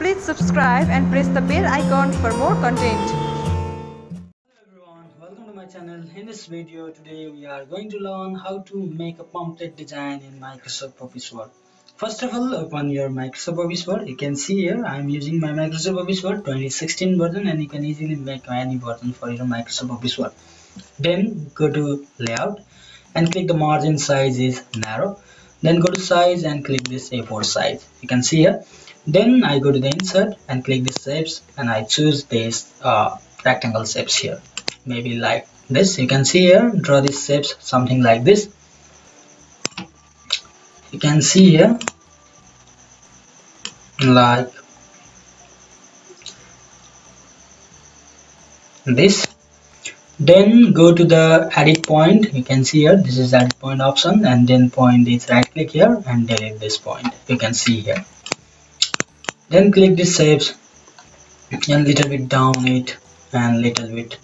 Please subscribe and press the bell icon for more content. Hello everyone, welcome to my channel. In this video today we are going to learn how to make a pamphlet design in Microsoft Office Word. First of all open your Microsoft Office Word. You can see here I am using my Microsoft Office Word 2016 version and you can easily make any version for your Microsoft Office Word. Then go to layout and click the margin size is narrow. Then go to size and click this A4 size. You can see here then I go to the insert and click the shapes and I choose this uh, rectangle shapes here. Maybe like this. You can see here draw these shapes something like this. You can see here like this. Then go to the edit point. You can see here this is edit point option. And then point is right click here and delete this point. You can see here then click the shapes and little bit down it and little bit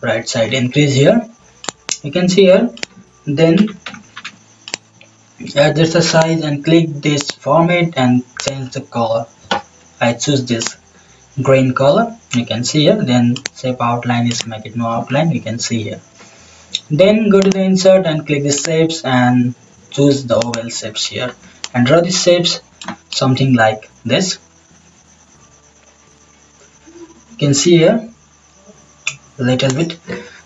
right side. Increase here you can see here then adjust the size and click this format and change the color. I choose this green color you can see here. Then shape outline is make it no outline you can see here. Then go to the insert and click the shapes and choose the oval shapes here. And draw the shapes something like this. You can see here a little bit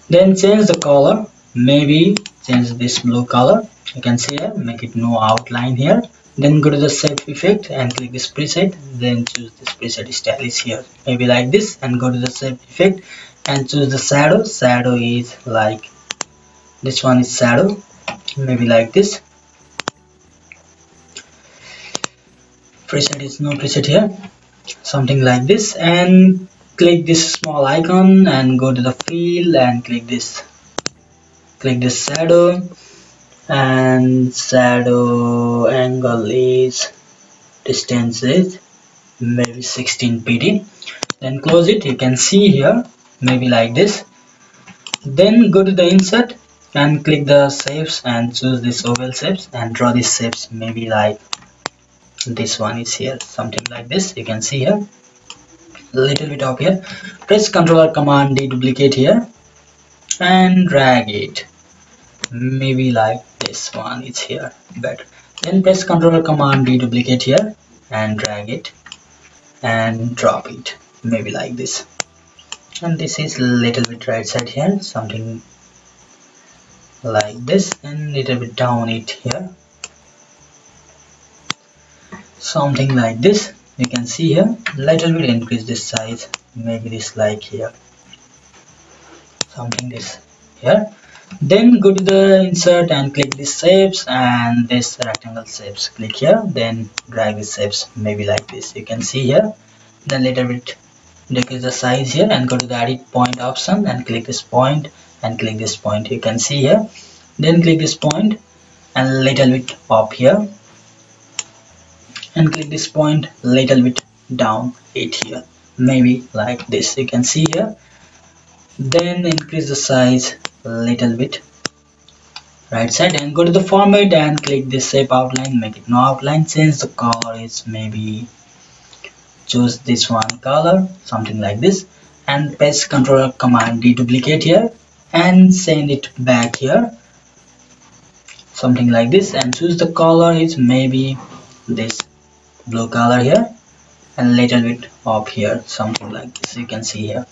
then change the color. Maybe change this blue color. You can see here make it no outline here. Then go to the shape effect and click this preset. Then choose this preset style is here. Maybe like this and go to the shape effect and choose the shadow. Shadow is like this one is shadow. Maybe like this preset is no preset here. Something like this. And click this small icon and go to the fill and click this. Click this shadow. And shadow angle is distance is maybe 16 pt then close it. You can see here maybe like this. Then go to the insert and click the shapes and choose this oval shapes and draw these shapes maybe like this one is here something like this. You can see here. Little bit up here. Press or command d duplicate here. And drag it. Maybe like this one is here. Better. Then press or command d duplicate here. And drag it. And drop it. Maybe like this. And this is little bit right side here. Something like this. And little bit down it here something like this. You can see here little bit increase this size. Maybe this like here. Something this here. Then go to the insert and click these shapes and this rectangle shapes. Click here then drag the shapes maybe like this. You can see here. Then little bit decrease the size here and go to the edit point option and click this point and click this point. You can see here. Then click this point and little bit up here and click this point little bit down it here. Maybe like this. You can see here. Then increase the size little bit. Right side and go to the format and click this shape outline. Make it no outline. Change the color is maybe choose this one color something like this. And press ctrl command d duplicate here and send it back here. Something like this and choose the color is maybe this blue color here and little bit up here something like this you can see here.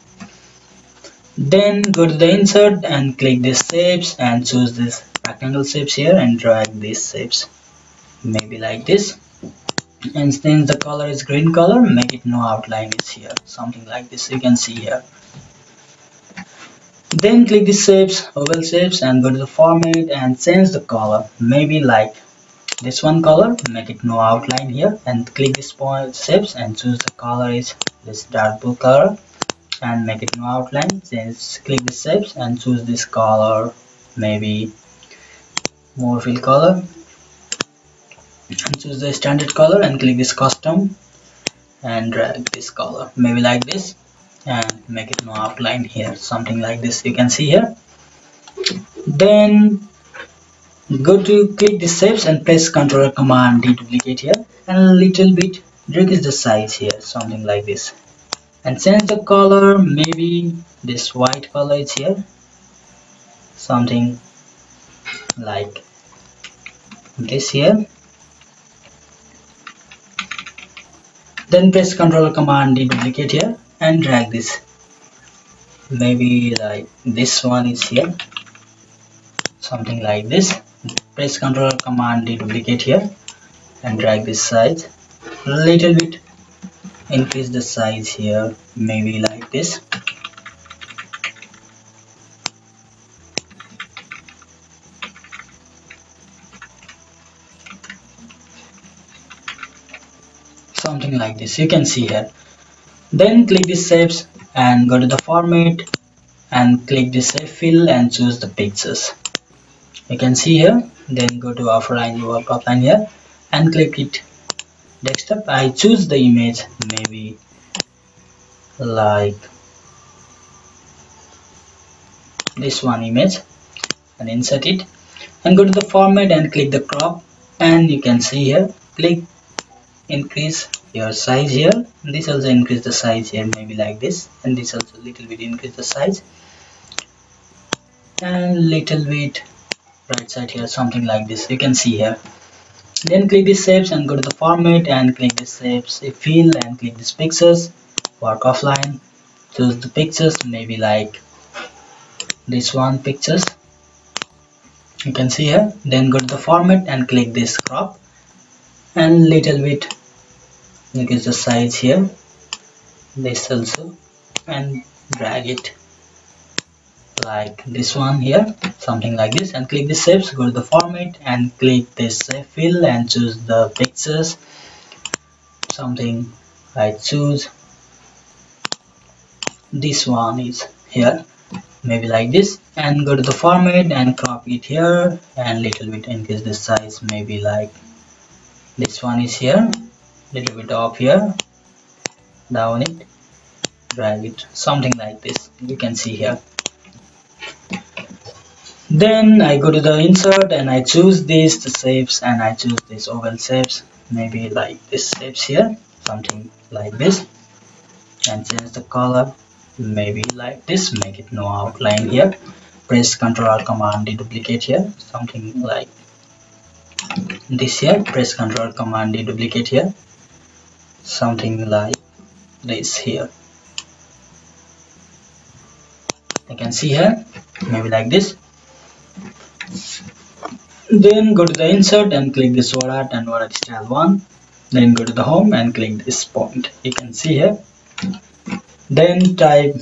Then go to the insert and click this shapes and choose this rectangle shapes here and drag these shapes maybe like this. And since the color is green color make it no outline is here something like this you can see here. Then click the shapes oval shapes and go to the format and change the color maybe like this one color make it no outline here and click this point shapes and choose the color is this dark blue color and make it no outline change click the shapes and choose this color maybe more fill color. And choose the standard color and click this custom and drag this color maybe like this and make it no outline here something like this you can see here. Then go to click the shapes and press ctrl command d duplicate here and a little bit decrease the size here something like this. And change the color maybe this white color is here something like this here. Then press ctrl command D duplicate here and drag this. Maybe like this one is here something like this press ctrl command D duplicate here and drag this size little bit increase the size here maybe like this. Something like this you can see here. Then click the shapes and go to the format and click the shape fill and choose the pictures you can see here then go to offline work offline here and click it. Desktop I choose the image maybe like this one image and insert it. And go to the format and click the crop and you can see here click increase your size here. This also increase the size here maybe like this and this also little bit increase the size. And little bit right side here something like this. You can see here. Then click the shapes and go to the format and click the shapes fill and click these pictures. Work offline. Choose the pictures maybe like this one pictures. You can see here. Then go to the format and click this crop. And little bit increase the size here. This also. And drag it like this one here something like this and click the shapes go to the format and click this fill and choose the pictures. Something I choose. This one is here maybe like this and go to the format and crop it here and little bit increase the size maybe like this one is here little bit up here down it drag it something like this you can see here then I go to the insert and I choose these the shapes and I choose these oval shapes. Maybe like this shapes here something like this. And change the color maybe like this make it no outline here. Press ctrl command duplicate here something like this here. Press ctrl command duplicate here something like this here. You can see here maybe like this then go to the insert and click this word and word style one. Then go to the home and click this point. You can see here. Then type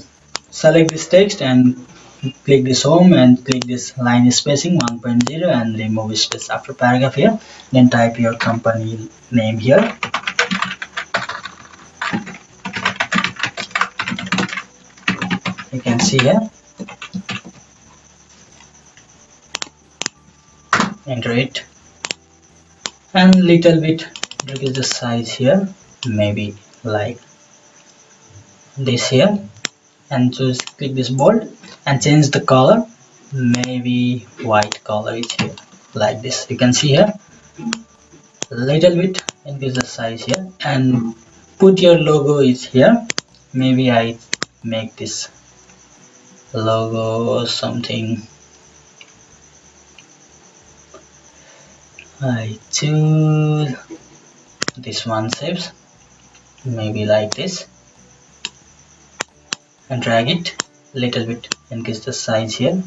select this text and click this home and click this line spacing 1.0 and remove space after paragraph here. Then type your company name here. You can see here enter it and little bit decrease the size here. Maybe like this here. And choose click this bold and change the color. Maybe white color is here like this. You can see here. Little bit increase the size here. And put your logo is here. Maybe I make this logo something I choose this one shapes maybe like this. And drag it a little bit increase the size here.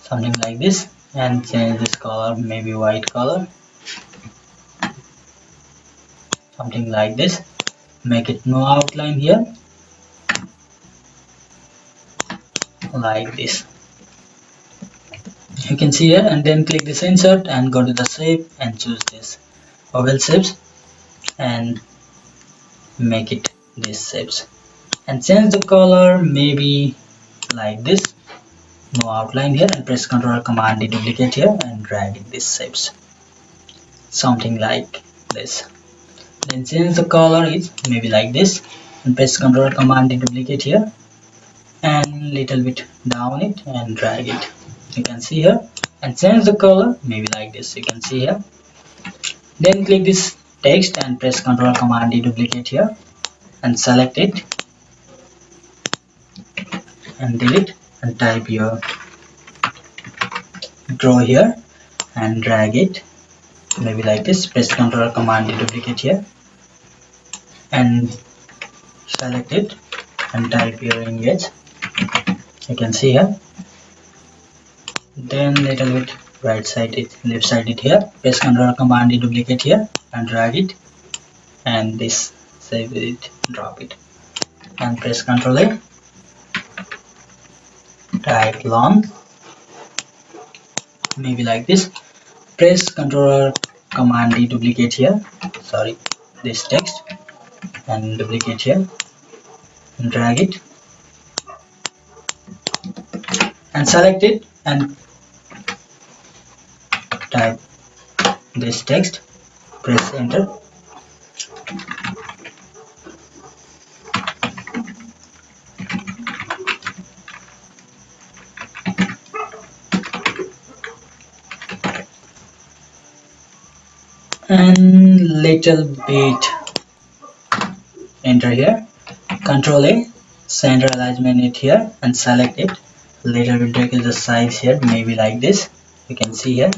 Something like this. And change this color maybe white color. Something like this. Make it no outline here. Like this can see here and then click this insert and go to the shape and choose this oval shapes and make it these shapes. And change the color maybe like this. No outline here and press ctrl command D duplicate here and drag it these shapes. Something like this. Then change the color is maybe like this and press ctrl command D duplicate here. And little bit down it and drag it. You can see here and change the color maybe like this you can see here. Then click this text and press ctrl command D duplicate here and select it and delete and type your draw here and drag it. Maybe like this press ctrl command D duplicate here and select it and type your image. You can see here then little bit right side it left side it here. Press ctrl command duplicate here and drag it. And this save it drop it. And press ctrl a. Type long. Maybe like this. Press ctrl command d duplicate here. Sorry this text. And duplicate here. And drag it. And select it and type this text press enter. And little bit. Enter here. Control a center alignment it here and select it. Little bit decrease the size here maybe like this. You can see here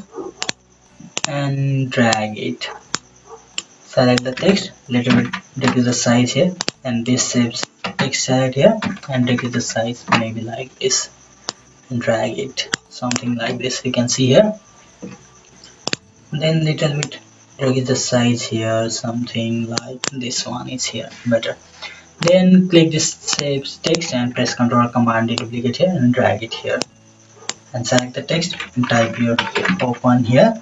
and drag it. Select the text little bit decrease the size here and this saves text select here and decrease the size maybe like this and drag it something like this you can see here. Then little bit decrease the size here something like this one is here better. Then click this save text and press ctrl command to duplicate here and drag it here. And select the text and type your open here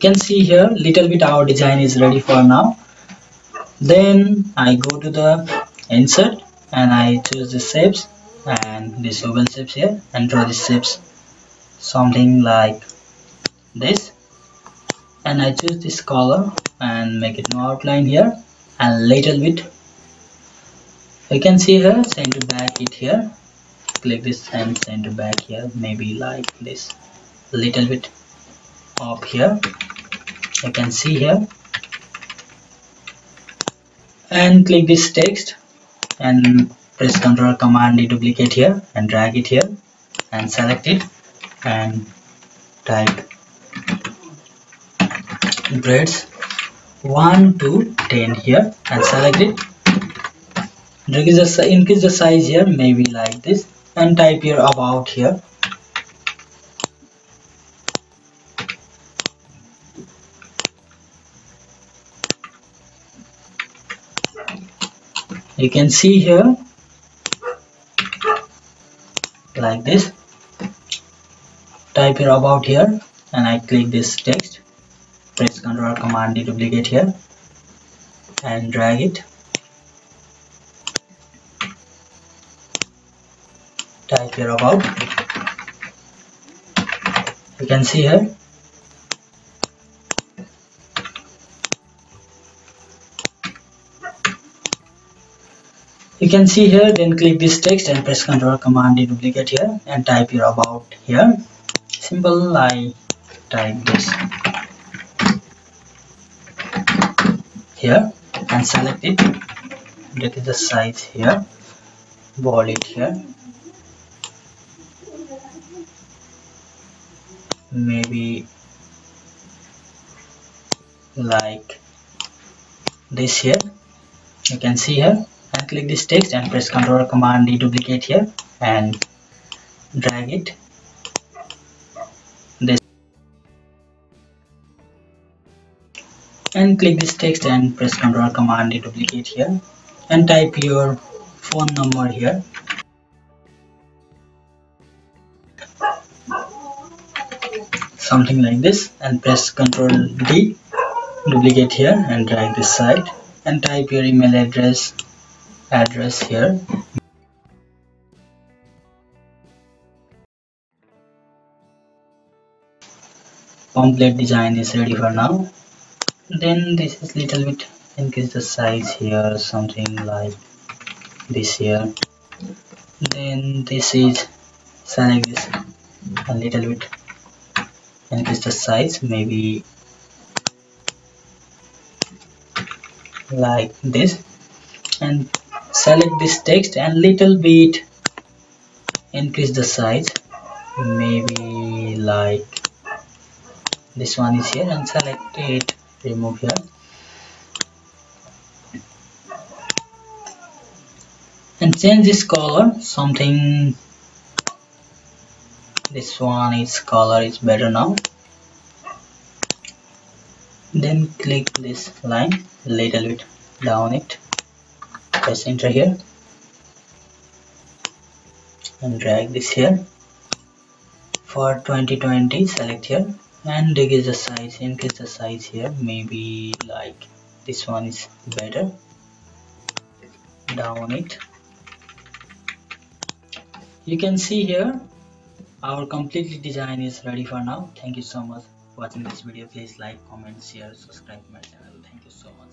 you can see here little bit our design is ready for now. Then I go to the insert and I choose the shapes and this oval shapes here and draw the shapes. Something like this. And I choose this color and make it no outline here and little bit. You can see here send to back it here. Click this and send back here maybe like this. Little bit up here you can see here. And click this text and press ctrl command D duplicate here and drag it here and select it and type breadths 1 to 10 here and select it. Increase the, increase the size here maybe like this and type here about here you can see here like this. Type here about here and I click this text. Press ctrl command D duplicate here and drag it. Type here about. You can see here you can see here then click this text and press ctrl command duplicate here and type your about here. Simple I type this here and select it. Decrease the size here. Bold it here. Maybe like this here. You can see here and click this text and press ctrl command D duplicate here and drag it. This and click this text and press ctrl command D duplicate here and type your phone number here. Something like this and press ctrl D duplicate here and drag this side and type your email address address here. Complete design is ready for now. Then this is little bit increase the size here something like this here. Then this is select this a little bit increase the size maybe like this. And select this text and little bit increase the size. Maybe like this one is here and select it. Remove here. And change this color. Something this one is color is better now. Then click this line little bit down it press enter here. And drag this here. For 2020 select here. And decrease the size increase the size here. Maybe like this one is better. Down it. You can see here our completely design is ready for now. Thank you so much watching this video. Please like comment share subscribe my channel. Thank you so much